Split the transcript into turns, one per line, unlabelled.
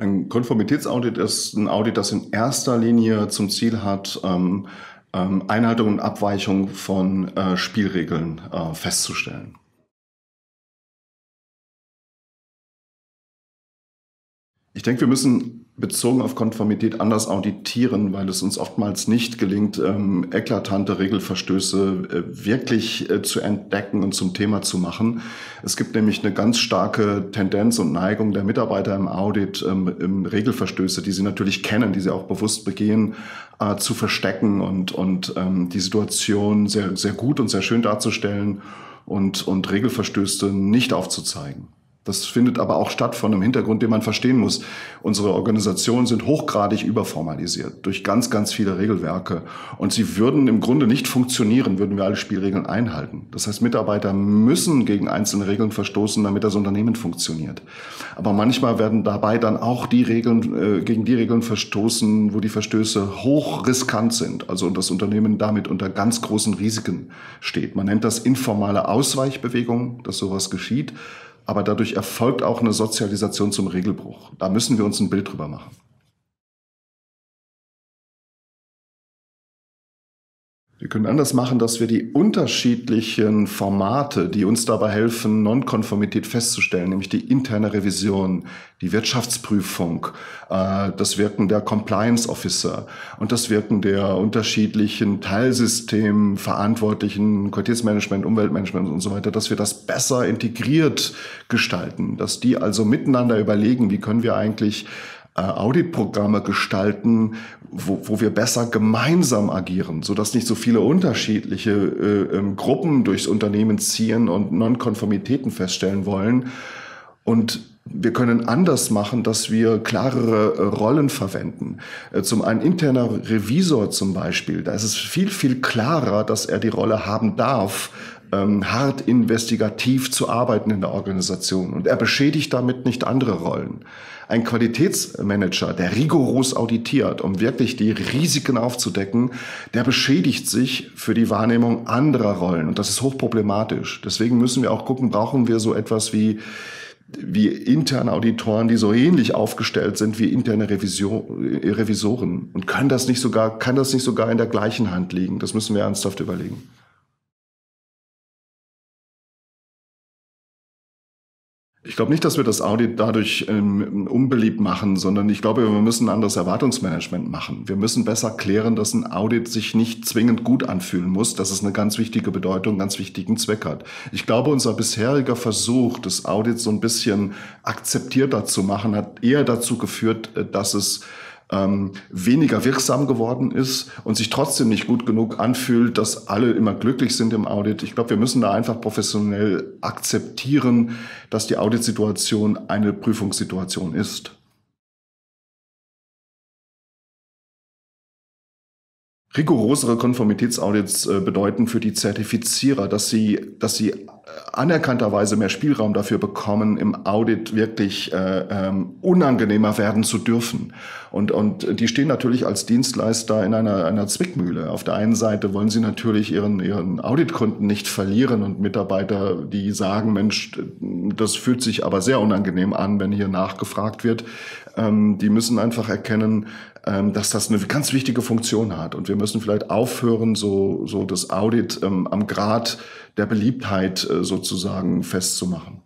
Ein Konformitätsaudit ist ein Audit, das in erster Linie zum Ziel hat, ähm, ähm, Einhaltung und Abweichung von äh, Spielregeln äh, festzustellen. Ich denke, wir müssen bezogen auf Konformität anders auditieren, weil es uns oftmals nicht gelingt, ähm, eklatante Regelverstöße äh, wirklich äh, zu entdecken und zum Thema zu machen. Es gibt nämlich eine ganz starke Tendenz und Neigung der Mitarbeiter im Audit, ähm, Regelverstöße, die sie natürlich kennen, die sie auch bewusst begehen, äh, zu verstecken und, und ähm, die Situation sehr, sehr gut und sehr schön darzustellen und, und Regelverstöße nicht aufzuzeigen. Das findet aber auch statt von einem Hintergrund, den man verstehen muss. Unsere Organisationen sind hochgradig überformalisiert durch ganz, ganz viele Regelwerke. Und sie würden im Grunde nicht funktionieren, würden wir alle Spielregeln einhalten. Das heißt, Mitarbeiter müssen gegen einzelne Regeln verstoßen, damit das Unternehmen funktioniert. Aber manchmal werden dabei dann auch die Regeln, äh, gegen die Regeln verstoßen, wo die Verstöße hoch riskant sind. Also das Unternehmen damit unter ganz großen Risiken steht. Man nennt das informale Ausweichbewegung, dass sowas geschieht aber dadurch erfolgt auch eine Sozialisation zum Regelbruch. Da müssen wir uns ein Bild drüber machen. Wir können anders machen, dass wir die unterschiedlichen Formate, die uns dabei helfen, Nonkonformität festzustellen, nämlich die interne Revision, die Wirtschaftsprüfung, äh, das Wirken der Compliance Officer und das Wirken der unterschiedlichen Teilsystem Verantwortlichen, Quartiersmanagement, Umweltmanagement und so weiter, dass wir das besser integriert gestalten, dass die also miteinander überlegen, wie können wir eigentlich äh, Auditprogramme gestalten, wo, wo wir besser gemeinsam agieren, so dass nicht so viele unterschiedliche äh, ähm, Gruppen durchs Unternehmen ziehen und Nonkonformitäten feststellen wollen. Und wir können anders machen, dass wir klarere äh, Rollen verwenden. Äh, zum einen interner Revisor zum Beispiel, da ist es viel, viel klarer, dass er die Rolle haben darf, ähm, hart investigativ zu arbeiten in der Organisation. Und er beschädigt damit nicht andere Rollen. Ein Qualitätsmanager, der rigoros auditiert, um wirklich die Risiken aufzudecken, der beschädigt sich für die Wahrnehmung anderer Rollen. Und das ist hochproblematisch. Deswegen müssen wir auch gucken, brauchen wir so etwas wie wie interne Auditoren, die so ähnlich aufgestellt sind wie interne Revision, Revisoren und können das nicht sogar, kann das nicht sogar in der gleichen Hand liegen? Das müssen wir ernsthaft überlegen. Ich glaube nicht, dass wir das Audit dadurch ähm, unbeliebt machen, sondern ich glaube, wir müssen ein anderes Erwartungsmanagement machen. Wir müssen besser klären, dass ein Audit sich nicht zwingend gut anfühlen muss, dass es eine ganz wichtige Bedeutung, ganz wichtigen Zweck hat. Ich glaube, unser bisheriger Versuch, das Audit so ein bisschen akzeptierter zu machen, hat eher dazu geführt, äh, dass es ähm, weniger wirksam geworden ist und sich trotzdem nicht gut genug anfühlt, dass alle immer glücklich sind im Audit. Ich glaube, wir müssen da einfach professionell akzeptieren, dass die Auditsituation eine Prüfungssituation ist. Rigorosere Konformitätsaudits äh, bedeuten für die Zertifizierer, dass sie, dass sie anerkannterweise mehr Spielraum dafür bekommen, im Audit wirklich äh, ähm, unangenehmer werden zu dürfen. Und, und die stehen natürlich als Dienstleister in einer, einer Zwickmühle. Auf der einen Seite wollen sie natürlich ihren, ihren Auditkunden nicht verlieren und Mitarbeiter, die sagen, Mensch, das fühlt sich aber sehr unangenehm an, wenn hier nachgefragt wird. Ähm, die müssen einfach erkennen, ähm, dass das eine ganz wichtige Funktion hat. Und wir müssen vielleicht aufhören, so, so das Audit ähm, am Grad der Beliebtheit äh, sozusagen festzumachen.